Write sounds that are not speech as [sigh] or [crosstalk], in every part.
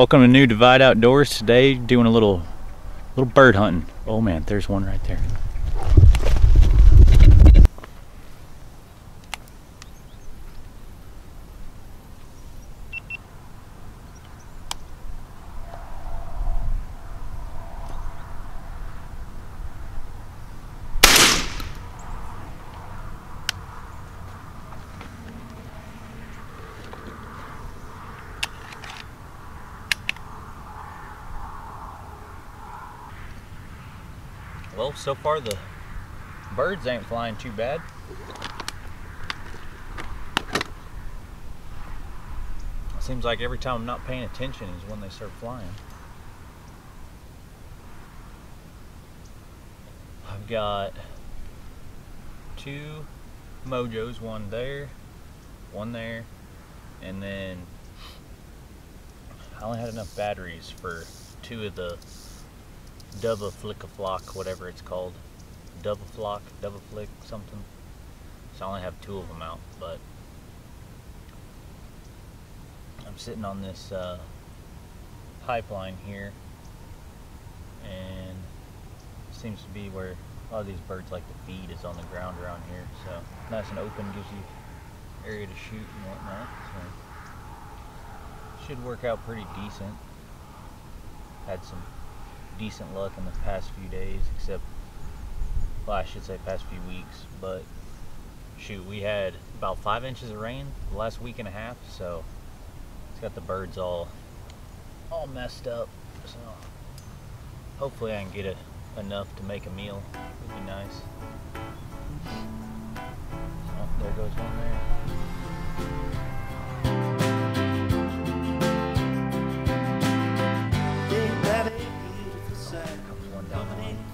Welcome to New Divide Outdoors. Today, doing a little, little bird hunting. Oh man, there's one right there. Well, so far the birds ain't flying too bad. Seems like every time I'm not paying attention is when they start flying. I've got two mojos, one there, one there, and then I only had enough batteries for two of the double flick a flock, whatever it's called. Double flock, double flick, something. So I only have two of them out, but I'm sitting on this uh, pipeline here, and seems to be where a lot of these birds like to feed is on the ground around here. So nice and open, gives you area to shoot and whatnot. So should work out pretty decent. Had some decent luck in the past few days, except, well, I should say past few weeks. But shoot, we had about five inches of rain the last week and a half, so it's got the birds all all messed up. So hopefully I can get it enough to make a meal. Would be nice. There goes one there.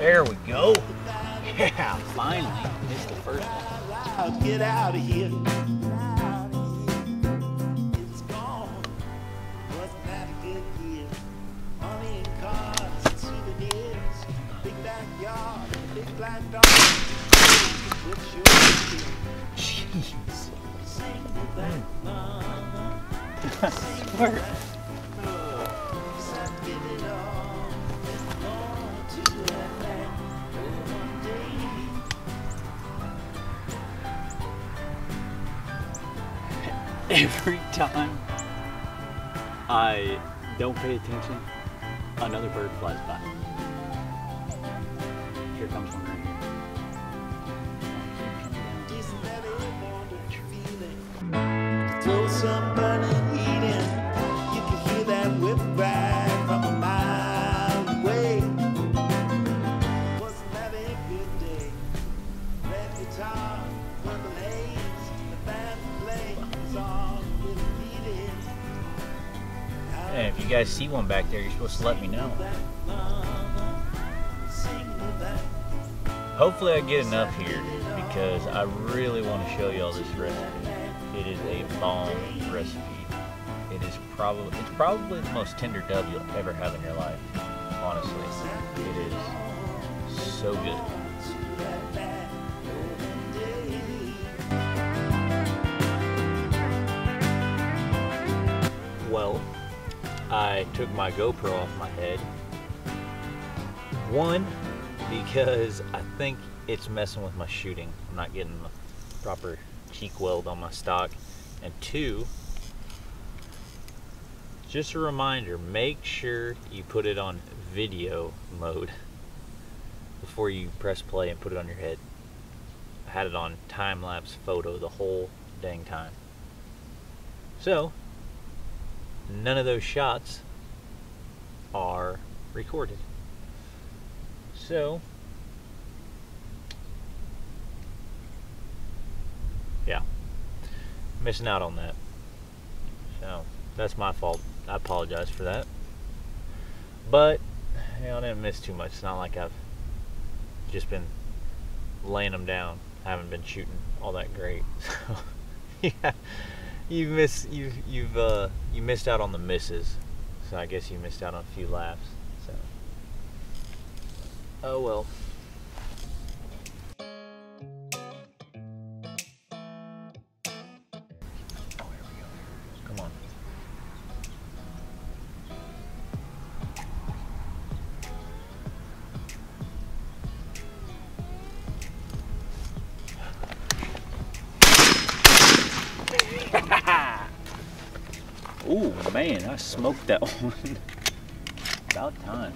There we go. [laughs] Yeah, finally. It's the first one. Get out of here. [laughs] Every time I don't pay attention, another bird flies by. Here comes one feeling? Throw burning heat in. You can hear that whip from a mile away. Wasn't that a good day? Red guitar, purple haze, the band plays all with feeling. If you guys see one back there, you're supposed to let me know. Sing the back. Hopefully I get enough here because I really want to show y'all this recipe. It is a bomb recipe. It is probably it's probably the most tender dove you'll ever have in your life. Honestly, it is so good. Well, I took my GoPro off my head. One, because I think it's messing with my shooting. I'm not getting the proper cheek weld on my stock. And two, just a reminder, make sure you put it on video mode before you press play and put it on your head. I had it on time lapse photo the whole dang time. So, none of those shots are recorded. So, yeah, missing out on that. So, that's my fault. I apologize for that. But, you know, I didn't miss too much. It's not like I've just been laying them down. I haven't been shooting all that great. [laughs] So, yeah, you miss you you've uh, you missed out on the misses. So I guess you missed out on a few laughs. So, oh well. I smoked that [laughs] one. About time.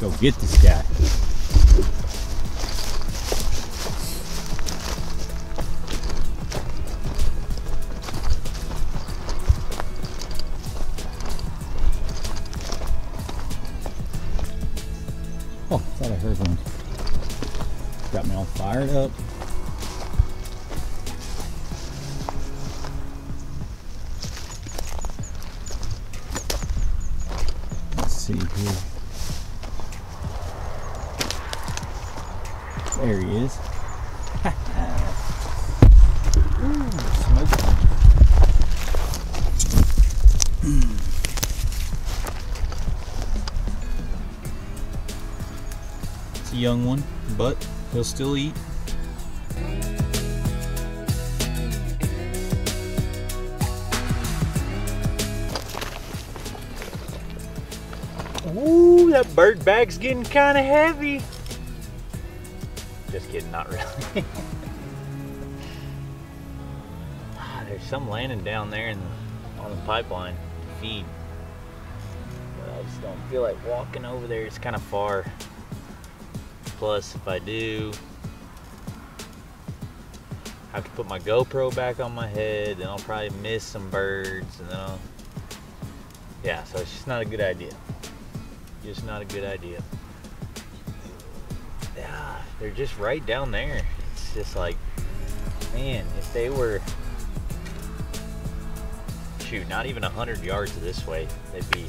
Go get this guy. Oh, thought I heard one. Got me all fired up. It's a young one, but he'll still eat. Ooh, that bird bag's getting kind of heavy. Just kidding, not really. [laughs] Ah, There's some landing down there in the, on the pipeline to feed. But I just don't feel like walking over there. It's kind of far. Plus, if I do, I have to put my GoPro back on my head, then I'll probably miss some birds, and then I'll, yeah, so it's just not a good idea. Just not a good idea. Yeah, they're just right down there. It's just like, man, if they were, shoot, not even a hundred yards this way, they'd be,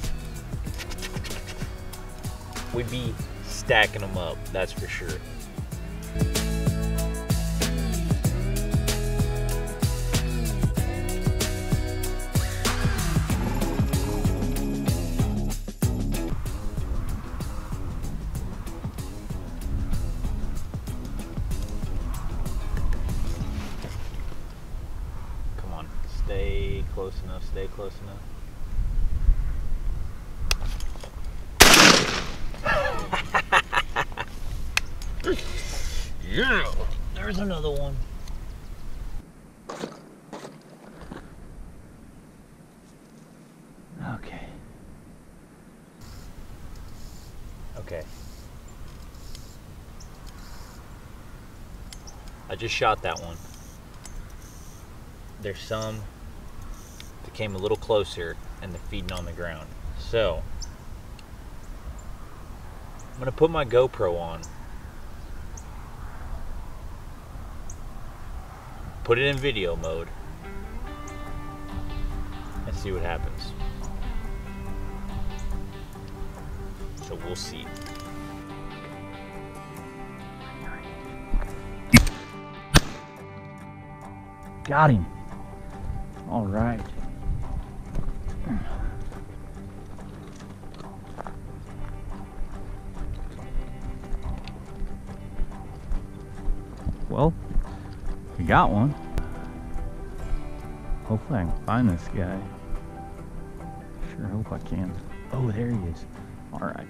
we'd be stacking them up. That's for sure. Close enough, stay close enough. [laughs] yeah, there's another one. Okay. Okay. I just shot that one. There's some that came a little closer and they're feeding on the ground. So, I'm gonna put my GoPro on. Put it in video mode. And see what happens. So we'll see. Got him. All right. Got one. Hopefully I can find this guy. Sure hope I can. Oh, there he is. All right.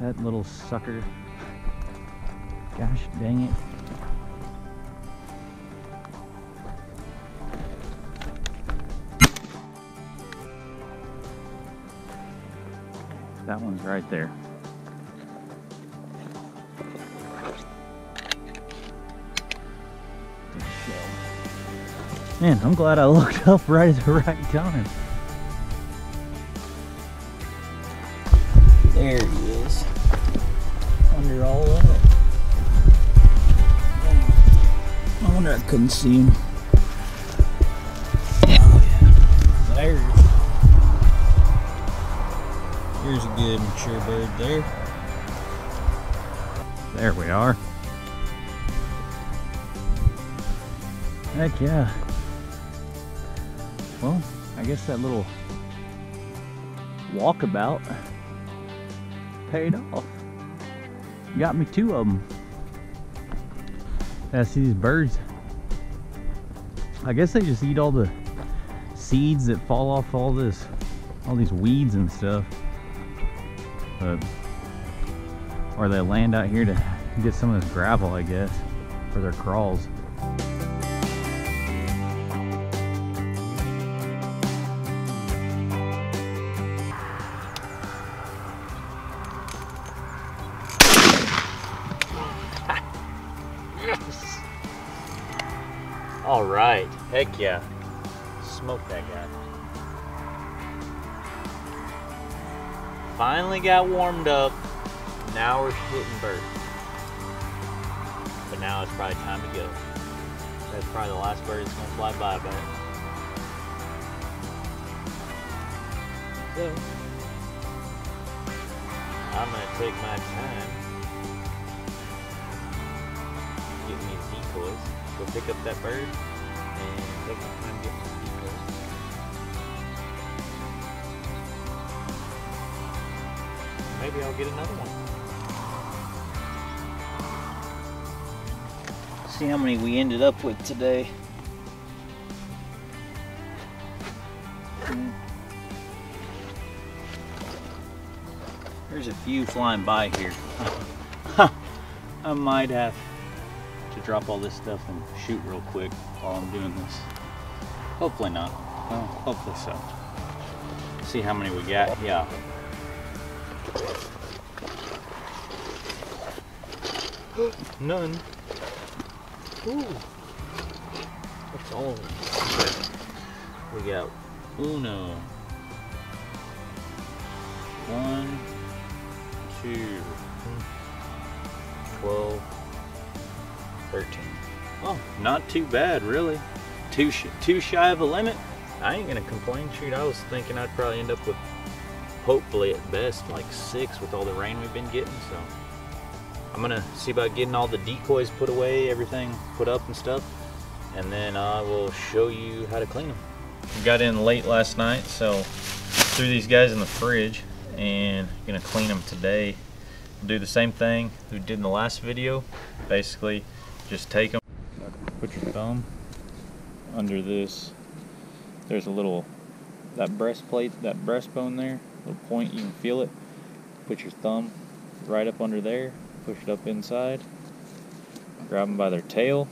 That little sucker. Gosh dang it. That one's right there. Man, I'm glad I looked up right at [laughs] the right time. There he is. Under all of it. I wonder I couldn't see him. Oh yeah. There. Here's a good mature bird there. There we are. Heck yeah. Well, I guess that little walkabout paid off. Got me two of them. That's these birds. I guess they just eat all the seeds that fall off all this, all these weeds and stuff. But, or they land out here to get some of this gravel, I guess, for their crawls. All right. Heck yeah. Smoke that guy. Finally got warmed up. Now we're hitting birds. But now it's probably time to go. That's probably the last bird that's gonna fly by, but. So, I'm gonna take my time. Get me decoys. Go pick up that bird Maybe I'll get another one. See how many we ended up with today. There's a few flying by here. [laughs] I might have to drop all this stuff and shoot real quick while I'm doing this. Hopefully not. Well, hopefully so. See how many we got. Yeah. [gasps] None. Ooh. That's all of them. We got uno. One, two, hmm. twelve, thirteen. Oh, not too bad, really. Too sh- too shy of a limit. I ain't gonna complain. Shoot, I was thinking I'd probably end up with, hopefully at best, like six with all the rain we've been getting. So I'm gonna see about getting all the decoys put away, everything put up and stuff, and then I will show you how to clean them. Got in late last night, so threw these guys in the fridge and gonna clean them today. Do the same thing we did in the last video. Basically, just take them, put your thumb under this. There's a little that breastplate, that breastbone there, little point. You can feel it. Put your thumb right up under there. Push it up inside. Grab them by their tail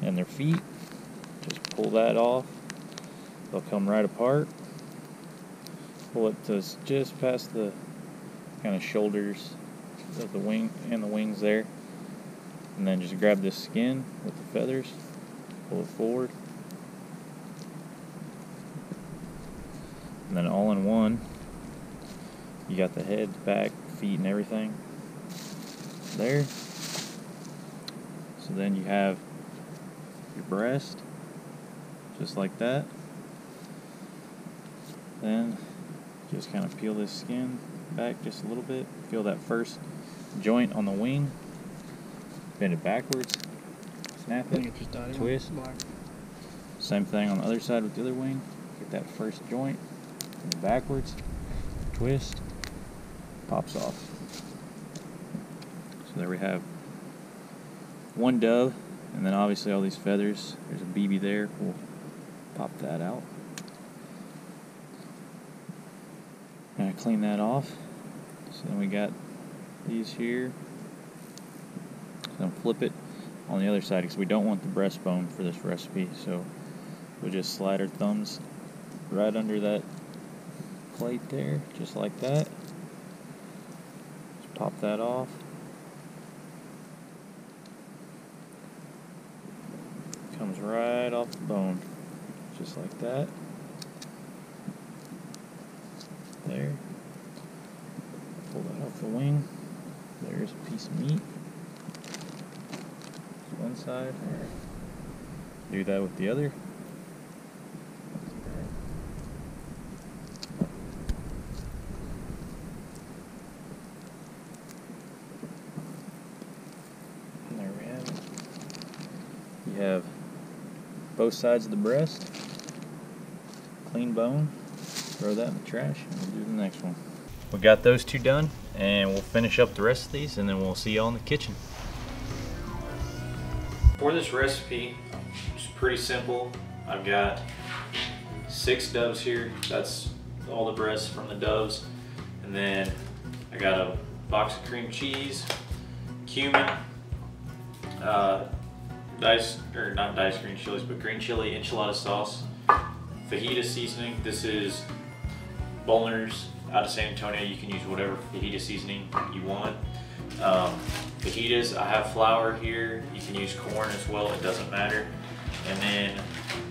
and their feet. Just pull that off. They'll come right apart. Pull it to just past the kind of shoulders of the wing and the wings there. And then just grab this skin with the feathers, pull it forward. And then all in one, you got the head, back, feet, and everything there. So then you have your breast, just like that. Then just kind of peel this skin back just a little bit. Feel that first joint on the wing. Bend it backwards. Snap it. Twist. Same thing on the other side with the other wing. Get that first joint. Bend it backwards. Twist. Pops off. So there we have one dove, and then obviously all these feathers. There's a BB there. We'll pop that out. Gonna clean that off. So then we got these here. Gonna flip it on the other side because we don't want the breastbone for this recipe. So we'll just slide our thumbs right under that plate there, just like that. Just pop that off. Comes right off the bone, just like that. There. Pull that off the wing. There's a piece of meat. One side. Do that with the other. And there we have it. You have both sides of the breast, clean bone. Throw that in the trash and we'll do the next one. We got those two done and we'll finish up the rest of these and then we'll see y'all in the kitchen. For this recipe, it's pretty simple. I've got six doves here. That's all the breasts from the doves. And then I got a box of cream cheese, cumin, uh, diced, or not diced green chilies, but green chili enchilada sauce, fajita seasoning. This is Bolner's out of San Antonio. You can use whatever fajita seasoning you want. Um, fajitas, I have flour here. You can use corn as well, it doesn't matter. And then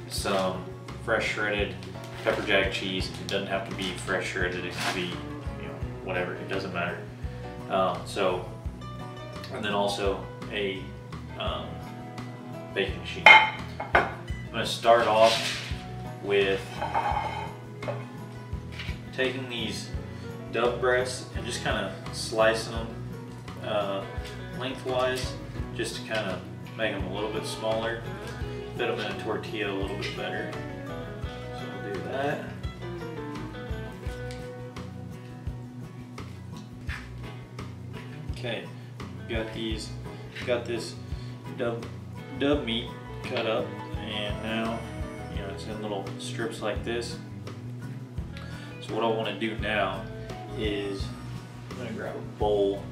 some fresh shredded pepper jack cheese. It doesn't have to be fresh shredded, it can be, you know, whatever, it doesn't matter. Um, so, and then also a um, baking sheet. I'm gonna start off with taking these dove breasts and just kind of slicing them uh, lengthwise just to kind of make them a little bit smaller, fit them in a tortilla a little bit better. So we'll do that. Okay, got these, got this dove, dove meat cut up and now, you know, it's in little strips like this. So what I want to do now is I'm going to grab a bowl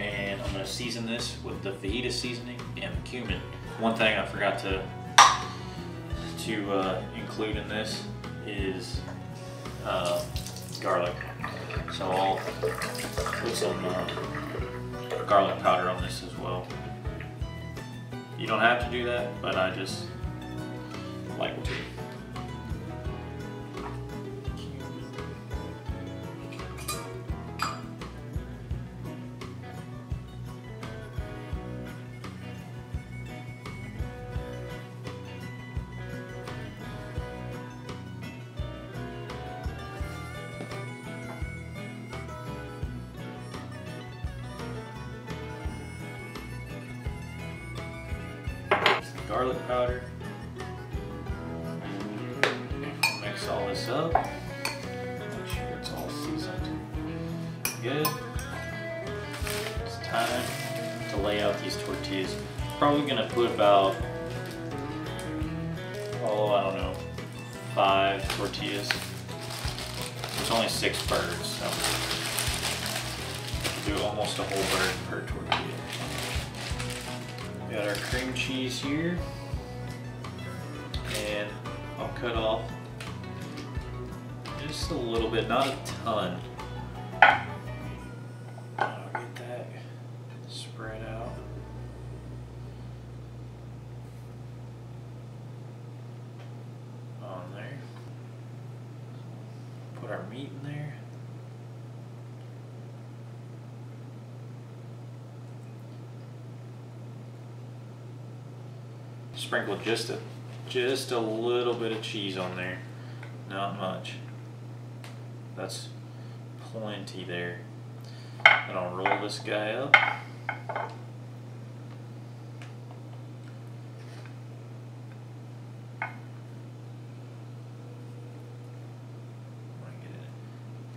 and I'm to season this with the fajita seasoning and the cumin. One thing I forgot to to uh, include in this is uh, garlic. So I'll put some uh, garlic powder on this as well. You don't have to do that, but I just like to. To lay out these tortillas. Probably gonna put about, oh, I don't know, five tortillas. There's only six birds, so do almost a whole bird per tortilla. Got our cream cheese here. And I'll cut off just a little bit, not a ton. I'll get that spread out. On there. Put our meat in there. Sprinkle just a just a little bit of cheese on there. Not much. That's plenty there. And I'll roll this guy up.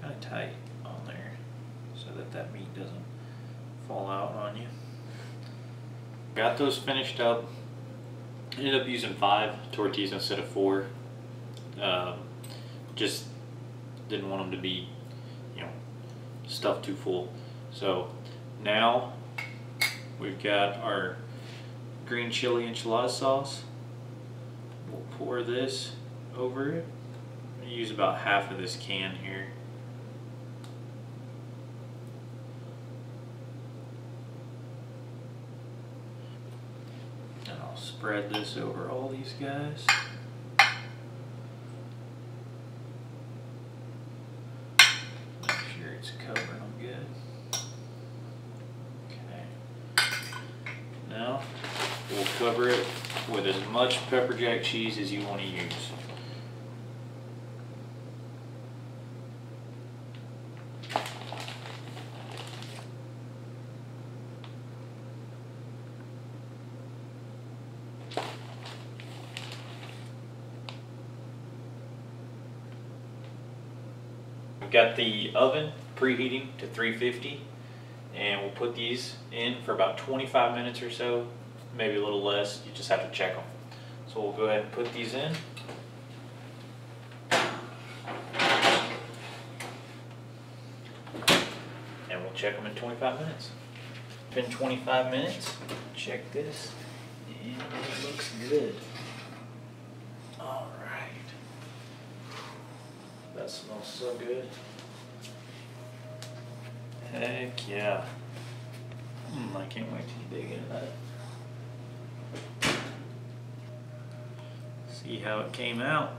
Kind of tight on there so that that meat doesn't fall out on you. Got those finished up ended up using five tortillas instead of four. Um, just didn't want them to be, you know, stuffed too full. So now we've got our green chili enchilada sauce. We'll pour this over it. use about half of this can here. spread this over all these guys. Make sure it's covering them good. Okay. Now, we'll cover it with as much pepper jack cheese as you want to use. We've got the oven preheating to 350 and we'll put these in for about 25 minutes or so, maybe a little less, you just have to check them. So we'll go ahead and put these in. And we'll check them in 25 minutes. Been 25 minutes, check this, and it looks good. All right. That smells so good. Heck yeah. Mm, I can't wait to dig into that. See how it came out.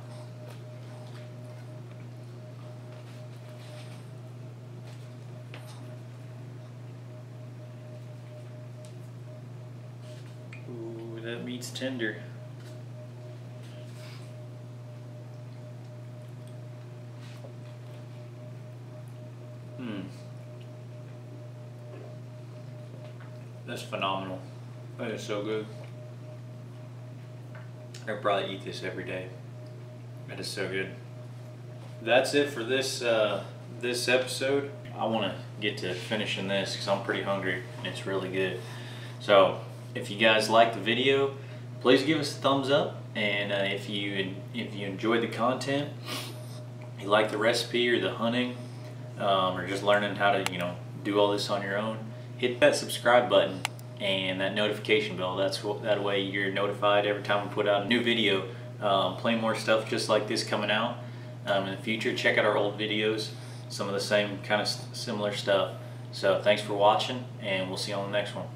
Ooh, that meat's tender. That's phenomenal. That is so good. I'd probably eat this every day. That is so good. That's it for this uh, this episode. I want to get to finishing this because I'm pretty hungry and it's really good. So if you guys like the video, please give us a thumbs up. And uh, if you if you enjoyed the content, you like the recipe or the hunting, um, or just learning how to you know do all this on your own, hit that subscribe button and that notification bell. That's what, that way you're notified every time we put out a new video. Um, plenty more stuff just like this coming out um, in the future. Check out our old videos, some of the same kind of similar stuff. So thanks for watching, and we'll see you on the next one.